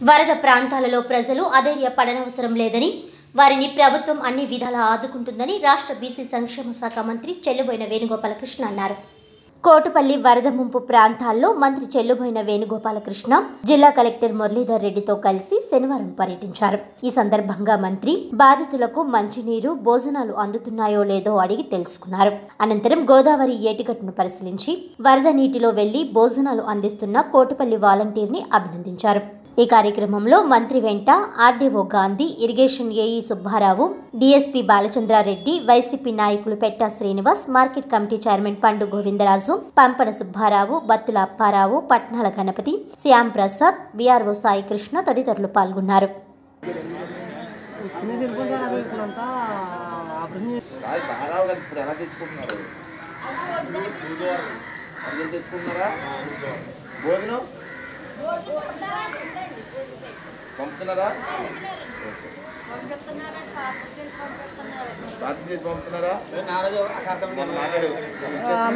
వరద ప్రాంతాలలో ప్రజలు అధైర్యపడనవసరం లేదని వారిని ప్రభుత్వం అన్ని విధాలా ఆదుకుంటుందని రాష్ట్ర బీసీ సంక్షేమ శాఖ మంత్రి చెల్లుబోయిన వేణుగోపాలకృష్ణ అన్నారు. కోటపల్లి వరద ముంపు ప్రాంతాల్లో మంత్రి చెల్లుబోయిన వేణుగోపాలకృష్ణ జిల్లా కలెక్టర్ మురళీధర్ రెడ్డితో కలిసి శనివారం పర్యటించారు. ఈ సందర్భంగా మంత్రి బాధితులకు మంచినీరు భోజనాలు అందుతున్నాయో లేదో అడిగి తెలుసుకున్నారు. అనంతరం గోదావరి ఏటిగట్టును పరిశీలించి వరద నీటిలో వెళ్ళి భోజనాలు అందిస్తున్న కోటపల్లి వాలంటీర్ని అభినందించారు. ఈ కార్యక్రమంలో మంత్రి వెంట RDO Gandhi irrigation AE Subbarao DSP Balachandrareddy YCP నాయకులు Petta Srinivas market committee chairman Pandu Govindaraju Pampana Subbarao Battula Apparao Patnala Ganapathi Shyam Prasad VRO Sai Krishna తదితరులు పాల్గొన్నారు. భోజనం? పంపుతున్నారా? పార్టీ చేసి పంపుతున్నారా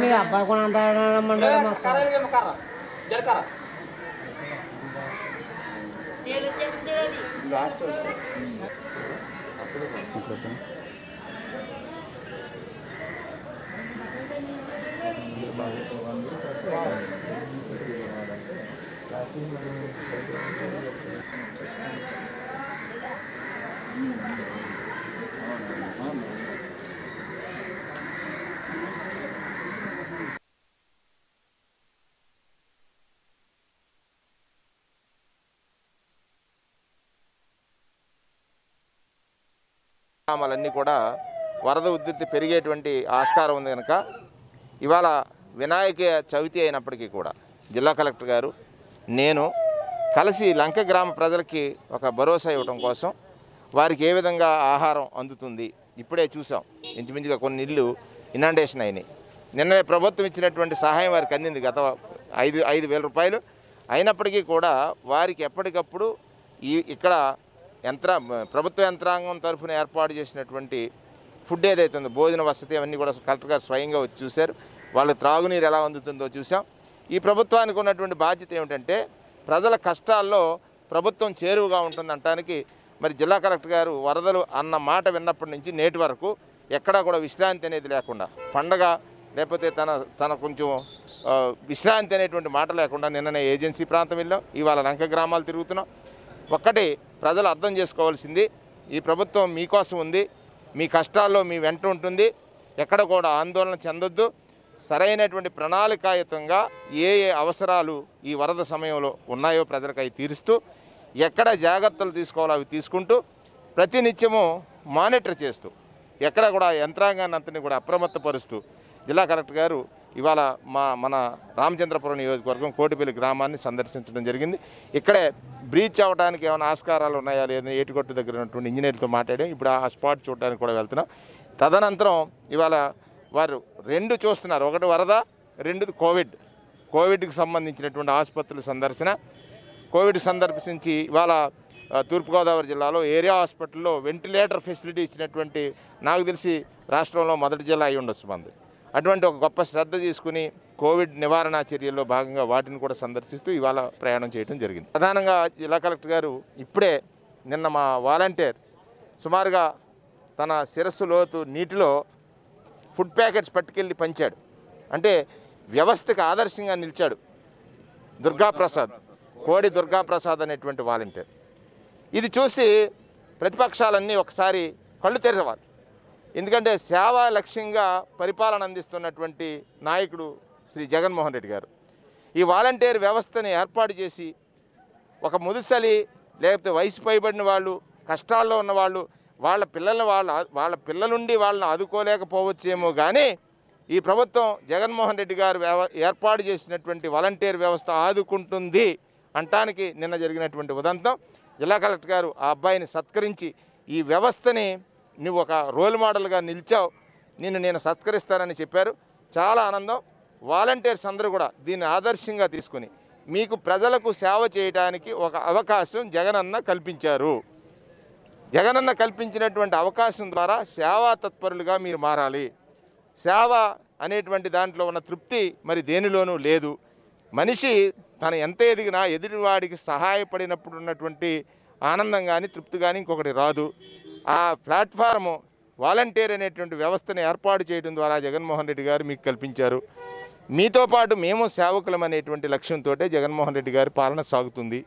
మీ అబ్బాయి కూడా అంత మొత్తం. గ్రామాలన్నీ కూడా వరద ఉధృతి పెరిగేటువంటి ఆస్కారం ఉంది కనుక ఇవాళ వినాయక చవితి అయినప్పటికీ కూడా జిల్లా కలెక్టర్ గారు నేను కలిసి లంక గ్రామ ప్రజలకి ఒక భరోసా ఇవ్వడం కోసం వారికి ఏ విధంగా ఆహారం అందుతుంది ఇప్పుడే చూసాం. ఇంచుమించుగా కొన్ని ఇళ్ళు ఇనాండేషన్ అయినాయి. నిన్ననే ప్రభుత్వం ఇచ్చినటువంటి సహాయం వారికి అందింది గత ఐదు ఐదు వేల రూపాయలు. అయినప్పటికీ కూడా వారికి ఎప్పటికప్పుడు ఈ ఇక్కడ యంత్ర ప్రభుత్వ యంత్రాంగం తరఫున ఏర్పాటు చేసినటువంటి ఫుడ్ ఏదైతే ఉందో భోజన వసతి అవన్నీ కూడా కలెక్టర్ గారు స్వయంగా వచ్చి చూశారు. వాళ్ళ త్రాగునీరు ఎలా అందుతుందో చూసాం ఈ ప్రభుత్వానికి ఉన్నటువంటి బాధ్యత ఏమిటంటే ప్రజల కష్టాల్లో ప్రభుత్వం చేరువుగా ఉంటుంది అంటానికి మరి జిల్లా కలెక్టర్ గారు వరదలు అన్న మాట విన్నప్పటి నుంచి నేటి వరకు ఎక్కడా కూడా విశ్రాంతి అనేది లేకుండా పండగ లేకపోతే తన తన కొంచెం విశ్రాంతి అనేటువంటి మాట లేకుండా నిన్ననే ఏజెన్సీ ప్రాంతం వెళ్ళాం ఇవాళ లంక గ్రామాలు తిరుగుతున్నాం. ఒక్కటి ప్రజలు అర్థం చేసుకోవాల్సింది ఈ ప్రభుత్వం మీకోసం ఉంది మీ కష్టాల్లో మీ వెంట ఉంటుంది ఎక్కడ కూడా ఆందోళన చెందొద్దు. సరైనటువంటి ప్రణాళికాయుతంగా ఏ ఏ అవసరాలు ఈ వరద సమయంలో ఉన్నాయో ప్రజలకు అవి తీరుస్తూ ఎక్కడ జాగ్రత్తలు తీసుకోవాలో అవి తీసుకుంటూ ప్రతినిత్యము మానిటర్ చేస్తూ ఎక్కడ కూడా యంత్రాంగాన్ని అంతని కూడా అప్రమత్తపరుస్తూ జిల్లా కలెక్టర్ గారు ఇవాళ మా మన రామచంద్రపురం నియోజకవర్గం కోటిపల్లి గ్రామాన్ని సందర్శించడం జరిగింది. ఇక్కడే బ్రీచ్ అవ్వడానికి ఏమైనా ఆస్కారాలు ఉన్నాయా లేదా ఏటికొట్టు దగ్గర ఉన్నటువంటి ఇంజనీర్తో మాట్లాడాం. ఇప్పుడు ఆ స్పాట్ చూడడానికి కూడా వెళ్తున్నాం. తదనంతరం ఇవాళ వారు రెండు చూస్తున్నారు. ఒకటి వరద రెండుది కోవిడ్. కోవిడ్కి సంబంధించినటువంటి ఆసుపత్రుల సందర్శన. కోవిడ్ సందర్శించి ఇవాళ తూర్పుగోదావరి జిల్లాలో ఏరియా హాస్పిటల్లో వెంటిలేటర్ ఫెసిలిటీ ఇచ్చినటువంటి నాకు తెలిసి రాష్ట్రంలో మొదటి జిల్లా అయి ఉండొచ్చు మంది. అటువంటి ఒక గొప్ప శ్రద్ధ తీసుకుని కోవిడ్ నివారణ చర్యల్లో భాగంగా వాటిని కూడా సందర్శిస్తూ ఇవాళ ప్రయాణం చేయడం జరిగింది. ప్రధానంగా జిల్లా కలెక్టర్ గారు ఇప్పుడే నిన్న మా వాలంటీర్ సుమారుగా తన శిరస్సు లోతు నీటిలో ఫుడ్ ప్యాకెట్స్ పట్టుకెళ్ళి పంచాడు. అంటే వ్యవస్థకు ఆదర్శంగా నిలిచాడు దుర్గాప్రసాద్ కోడి దుర్గాప్రసాద్ అనేటువంటి వాలంటీర్. ఇది చూసి ప్రతిపక్షాలన్నీ ఒకసారి కళ్ళు తెరవాలి. ఎందుకంటే సేవా లక్ష్యంగా పరిపాలన అందిస్తున్నటువంటి నాయకుడు శ్రీ జగన్మోహన్ రెడ్డి గారు. ఈ వాలంటీర్ వ్యవస్థని ఏర్పాటు చేసి ఒక ముదుసలి లేకపోతే వయసు పైబడిన వాళ్ళు కష్టాల్లో ఉన్నవాళ్ళు వాళ్ళ పిల్లలు వాళ్ళ వాళ్ళ పిల్లలుండి వాళ్ళని ఆదుకోలేకపోవచ్చేమో కానీ ఈ ప్రభుత్వం జగన్మోహన్ రెడ్డి గారు వ్యవ- ఏర్పాటు చేసినటువంటి వాలంటీర్ వ్యవస్థ ఆదుకుంటుంది అంటానికి నిన్న జరిగినటువంటి ఉదంతం. జిల్లా కలెక్టర్ గారు ఆ అబ్బాయిని సత్కరించి ఈ వ్యవస్థని నువ్వు ఒక రోల్ మోడల్గా నిలిచావు నిన్ను నేను సత్కరిస్తానని చెప్పారు. చాలా ఆనందం. వాలంటీర్స్ అందరూ కూడా దీన్ని ఆదర్శంగా తీసుకుని మీకు ప్రజలకు సేవ చేయడానికి ఒక అవకాశం జగనన్న కల్పించారు. జగనన్న కల్పించినటువంటి అవకాశం ద్వారా సేవా తత్పరులుగా మీరు మారాలి. సేవ అనేటువంటి దాంట్లో ఉన్న తృప్తి మరి దేనిలోనూ లేదు. మనిషి తను ఎంత ఎదిగినా ఎదుటివాడికి సహాయపడినప్పుడు ఉన్నటువంటి ఆనందం కానీ తృప్తి కానీ ఇంకొకటి రాదు. ఆ ప్లాట్ఫారము వాలంటీర్ అనేటువంటి వ్యవస్థను ఏర్పాటు చేయడం ద్వారా జగన్మోహన్ రెడ్డి గారు మీకు కల్పించారు. మీతో పాటు మేము సేవకులం అనేటువంటి లక్ష్యంతో జగన్మోహన్ రెడ్డి గారి పాలన సాగుతుంది.